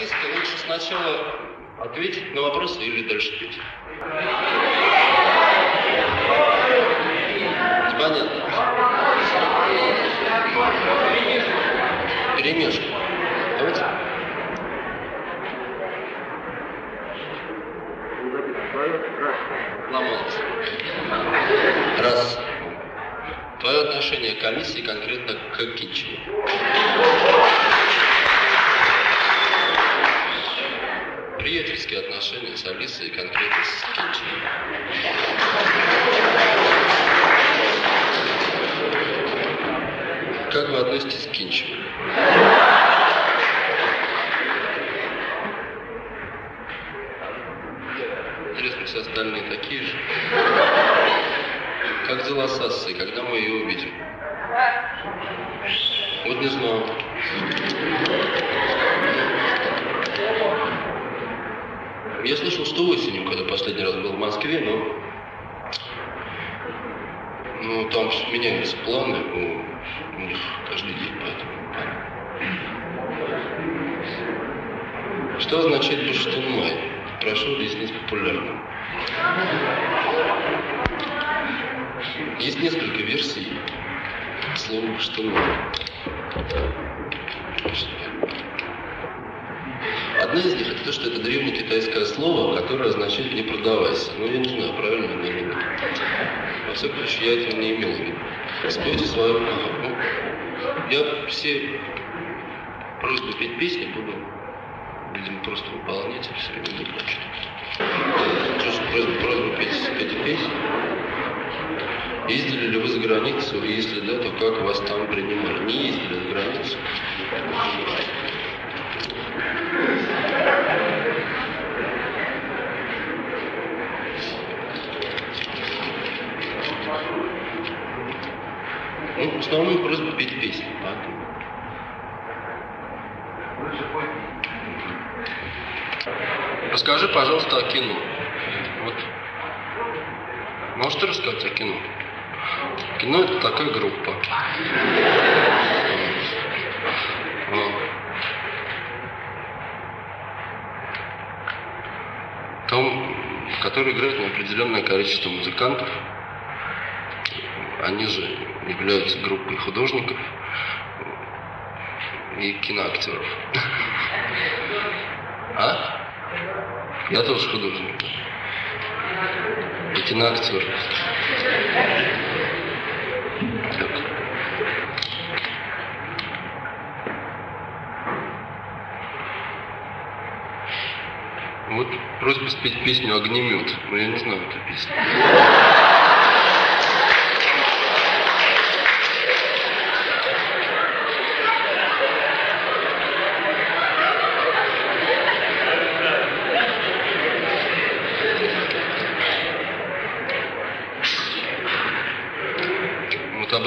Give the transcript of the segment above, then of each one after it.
по-английски лучше сначала ответить на вопросы или дальше петь. Непонятно. Перемешку. Давайте. Ломался. Раз. Твое отношение комиссии конкретно к Кинчеву. Приятельские отношения с Алисой и конкретно с Кинчевым. Как вы относитесь к Кинчеву? Интересно, все остальные такие же? Как дела с Ассой? Когда мы ее увидим? Вот не знаю. Я слышал, что осенью, когда последний раз был в Москве, но... Ну, там меняются планы у, у них каждый день, поэтому... Что означает Баштанмай? Прошу объяснить популярно. Есть несколько версий слова Баштанмай. Одна из них это то, что это древнекитайское слово, которое означает «не продавайся». Но я не знаю, правильно или нет. Во всяком случае, я этого не имел в виду. Спойте свою... Ну, я все просьбы петь песни буду, видимо, просто выполнять, и все время не плачу. Просто просьба, просьба петь, петь песни. Ездили ли вы за границу? Если да, то как вас там принимали? Не ездили за границу. Ну, в основном просьба петь песни. Поэтому. Расскажи, пожалуйста, о кино. Вот. Можете рассказать о кино? Кино это такая группа. Там, в которой играет неопределенное количество музыкантов. Они же являются группой художников и киноактеров. А? Я тоже художник. И киноактер. Так. Вот просьба спеть песню «Огнемет». Но я не знаю эту песню.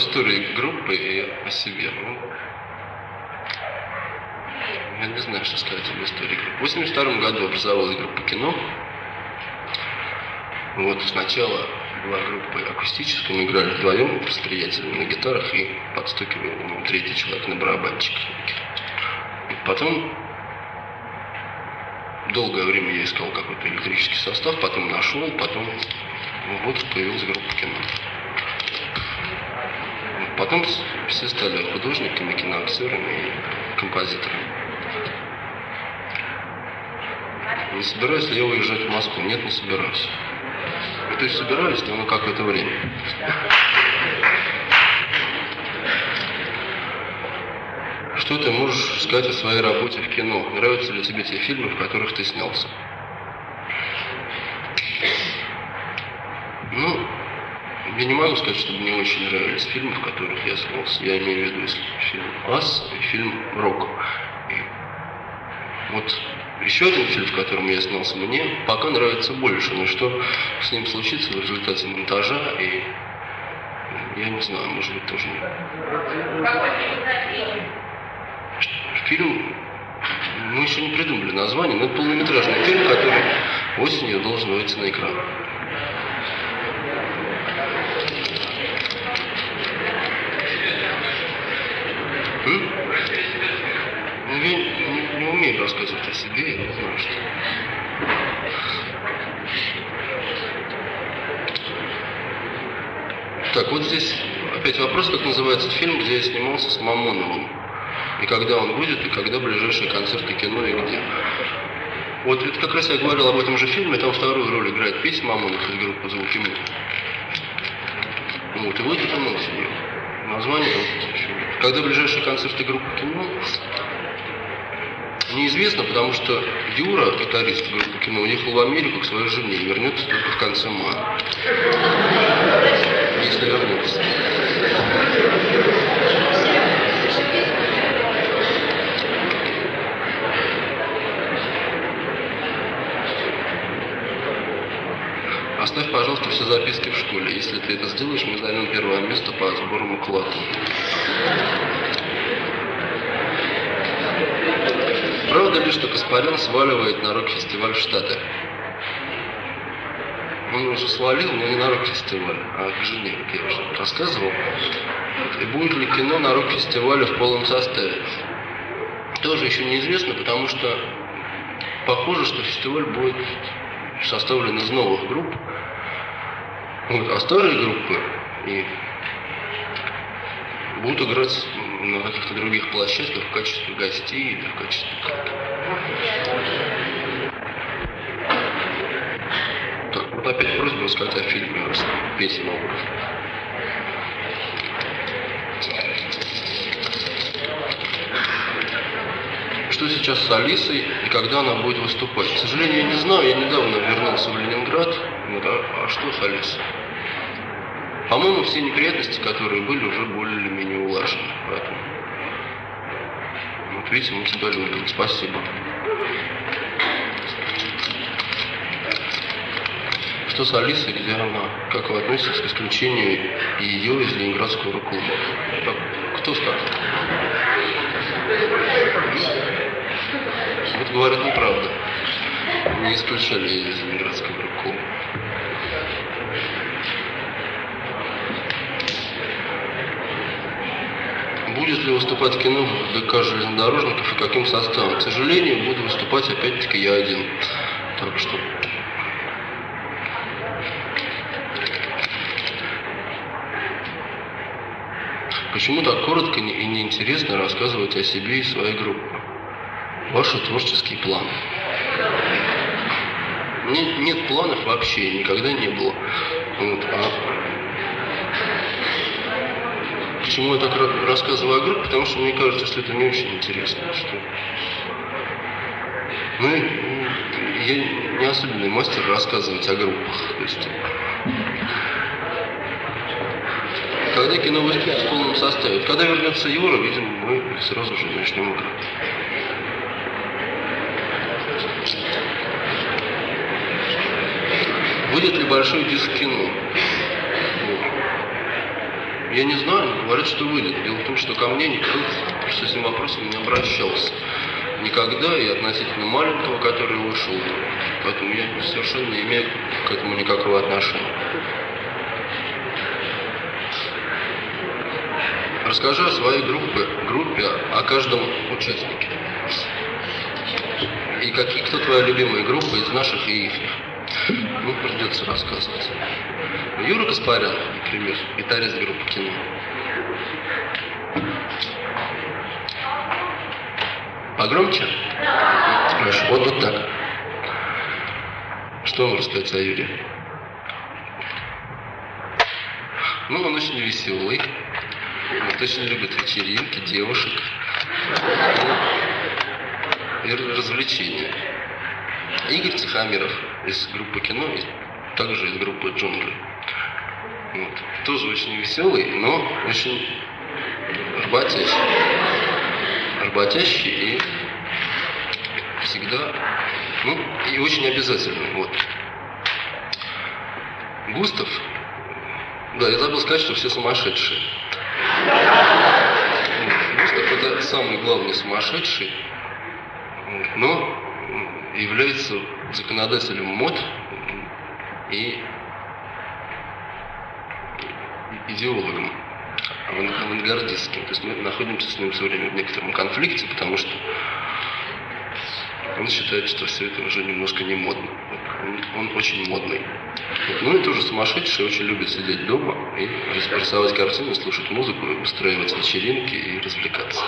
Истории группы и о себе. Ну, я не знаю, что сказать об истории группы. В 1982 году образовалась группа кино. Вот сначала была группа акустическая, мы играли вдвоем с приятелями на гитарах и подстукивали ну, третий человек на барабанчик. Потом долгое время я искал какой-то электрический состав, потом нашел, потом вот появилась группа кино. Потом все стали художниками, киноактерами и композиторами. Не собираюсь ли я уезжать в Москву? Нет, не собираюсь. Ну, то есть собираюсь, но на какое-то время. Что ты можешь сказать о своей работе в кино? Нравятся ли тебе те фильмы, в которых ты снялся? Ну, я не могу сказать, что мне очень нравились фильмы, в которых я снялся. Я имею в виду если фильм «Ас» и фильм «Рок». И вот еще один фильм, в котором я снялся, мне пока нравится больше. Но что с ним случится в результате монтажа, и я не знаю, может быть, тоже нет. Фильм, мы еще не придумали название, но это полнометражный фильм, который осенью должен выйти на экран. Умею рассказывать о себе, я не знаю. Так, вот здесь опять вопрос, как называется фильм, где я снимался с Мамоновым. И когда он будет, и когда ближайшие концерты кино, и где. Вот это как раз я говорил об этом же фильме, там вторую роль играет Петя Мамонов из группы «Звуки мира». Вот, и выйдет он осенью. Название Когда ближайшие концерты группы кино? Неизвестно, потому что Юра, гитарист группы кино, уехал в Америку к своей жене и вернется только в конце мая. Если вернется. Оставь, пожалуйста, все записки в школе. Если ты это сделаешь, мы займем первое место по сбору макулатуры. Правда ли, что Каспарян сваливает на рок-фестиваль в Штаты? Он уже свалил, но не на рок-фестиваль, а к жене, как я уже рассказывал. И будет ли кино на рок-фестивале в полном составе? Тоже еще неизвестно, потому что похоже, что фестиваль будет составлен из новых групп. Вот, а старые группы и будут играть на каких-то других площадках в качестве гостей или в качестве так, вот опять просьба рассказать о фильме «Песен образ». Что сейчас с Алисой и когда она будет выступать? К сожалению, я не знаю, я недавно вернулся в Ленинград. Вот, а, а что с Алисой? По-моему, все неприятности, которые были, уже более или менее улажены. Поэтому, вот видите, мы тебя любим. Спасибо. Что с Алисой, она? Как вы относитесь к исключению ее из Ленинградского клуба? Кто сказал? Вот говорят неправда. Не исключали ее из Ленинградского будет ли выступать в кино ДК железнодорожников и каким составом. К сожалению, буду выступать опять-таки я один. Так что... Почему так коротко и неинтересно рассказывать о себе и своей группе? Ваши творческие планы. Нет, нет планов вообще, никогда не было. Вот, а Почему я так рассказываю о группе? Потому что мне кажется, что это не очень интересно. Что... Ну, я не особенный мастер рассказывать о группах. То есть, когда кино выступит в полном составе, когда вернется Юра, видимо, мы сразу же начнем играть. Выйдет ли большой диск кино? Я не знаю, говорят, что выйдет. Дело в том, что ко мне никто с этим вопросом не обращался. Никогда и относительно маленького, который вышел. Поэтому я совершенно не имею к этому никакого отношения. Расскажи о своей группе, группе, о каждом участнике. И какие, кто твоя любимая группа из наших и их? Ну, придется рассказывать. Юра Каспарян, например, гитарист группы кино. Погромче? Хорошо, вот, вот так. Что вам рассказать о Юре? Ну, он очень веселый. Он очень любит вечеринки, девушек. И развлечения. Игорь Тихомиров из группы кино, также из группы джунгли. Вот. Тоже очень веселый, но очень работящий. Работящий и всегда, ну, и очень обязательный. Вот. Густав, да, я забыл сказать, что все сумасшедшие. Густав это самый главный сумасшедший, но является законодателем мод и идеологом авангардистским. То есть мы находимся с ним все время в некотором конфликте, потому что он считает, что все это уже немножко не модно. Он, он очень модный. Ну и тоже сумасшедший, очень любит сидеть дома и рисовать картины, слушать музыку, устраивать вечеринки и развлекаться.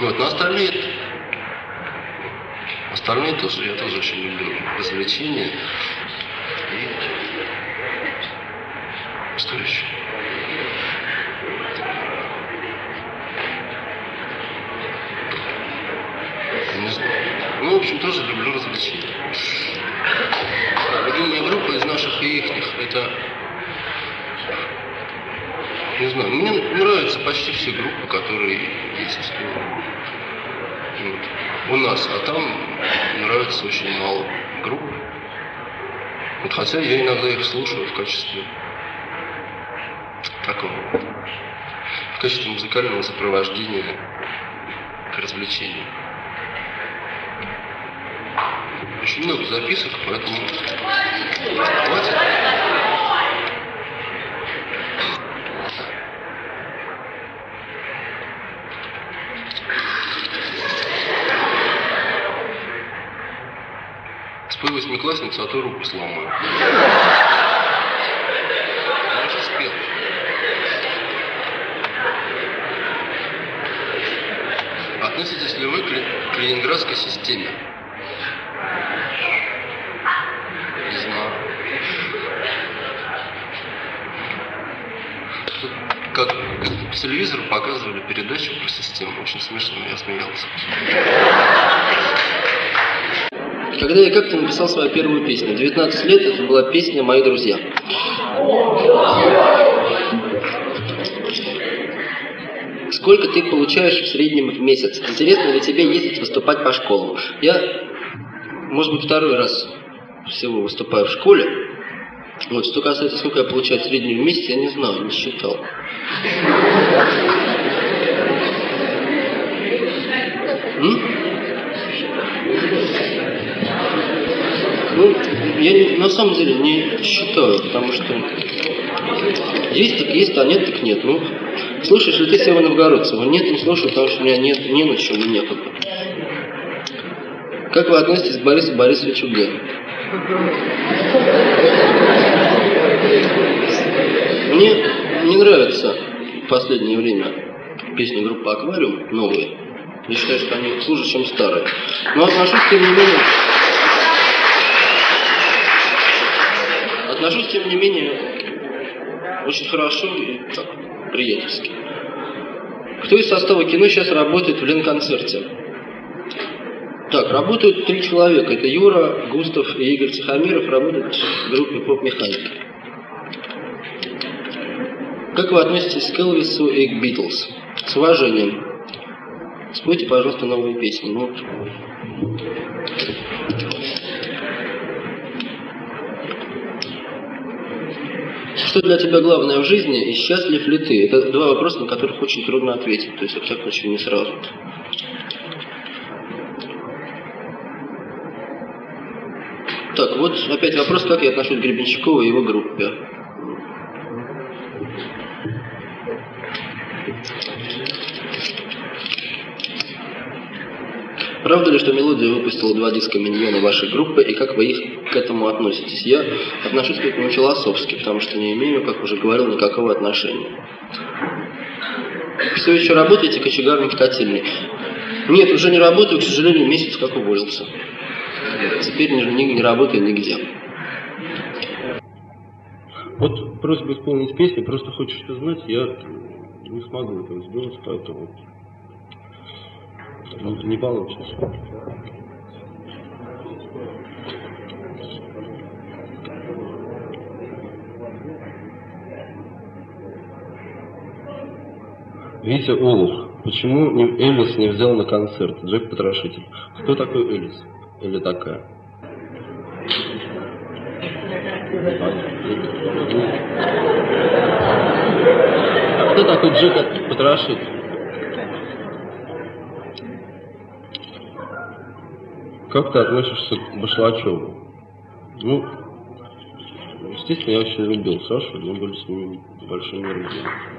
Вот, но остальные Остальные тоже, я тоже очень люблю развлечения. И что еще? Не знаю. Ну, в общем, тоже люблю развлечения. Любимая группа из наших и ихних, это не знаю, мне нравятся почти все группы, которые есть вот, у нас, а там нравится очень мало групп. Вот, хотя я иногда их слушаю в качестве такого, в качестве музыкального сопровождения к развлечению. Очень много записок, поэтому хватит. Спой восьмиклассницу, а то руку сломаю. Я уже спел. Относитесь ли вы к ленинградской системе? Не знаю. Как, как по телевизору показывали передачу про систему. Очень смешно, я смеялся. Когда я как-то написал свою первую песню. 19 лет это была песня «Мои друзья». Сколько ты получаешь в среднем в месяц? Интересно ли тебе ездить выступать по школам? Я, может быть, второй раз всего выступаю в школе. Вот, что касается, сколько я получаю в среднем в месяц, я не знаю, не считал. М? Я на самом деле не считаю, потому что есть так есть, а нет так нет. Ну, слушаешь ли ты Сева Новгородцева? Нет, не слушаю, потому что у меня нет, не на чем и некогда. Как вы относитесь к Борису Борисовичу Г? Мне не нравится в последнее время песни группы «Аквариум» новые. Я считаю, что они хуже, чем старые. Но отношусь, тем не менее, отношусь, тем не менее, очень хорошо и так, приятельски. Кто из состава кино сейчас работает в Ленконцерте? Так, работают три человека. Это Юра, Густав и Игорь Тихомиров работают в группе «Поп-механики». Как вы относитесь к Элвису и к Битлз? С уважением. Спойте, пожалуйста, новые песни. Ну, Что для тебя главное в жизни и счастлив ли ты? Это два вопроса, на которых очень трудно ответить. То есть, во всяком случае, не сразу. Так, вот опять вопрос, как я отношусь к Гребенщикову и его группе. Правда ли, что «Мелодия» выпустила два диска «Миньона» вашей группы, и как вы их к этому относитесь? Я отношусь к этому философски, потому что не имею, как уже говорил, никакого отношения. Все еще работаете кочегарник котельной? Нет, уже не работаю, к сожалению, месяц как уволился. Теперь не, не, не работаю нигде. Вот просьба исполнить песню, просто хочешь что знать, я не смогу этого сделать, поэтому не получится. Витя Олух. Почему Элис не взял на концерт? Джек Потрошитель. Кто такой Элис? Или такая? А кто такой Джек Потрошитель? Как ты относишься к Башлачеву? Ну, естественно, я очень любил Сашу, мы были с ним большими друзьями.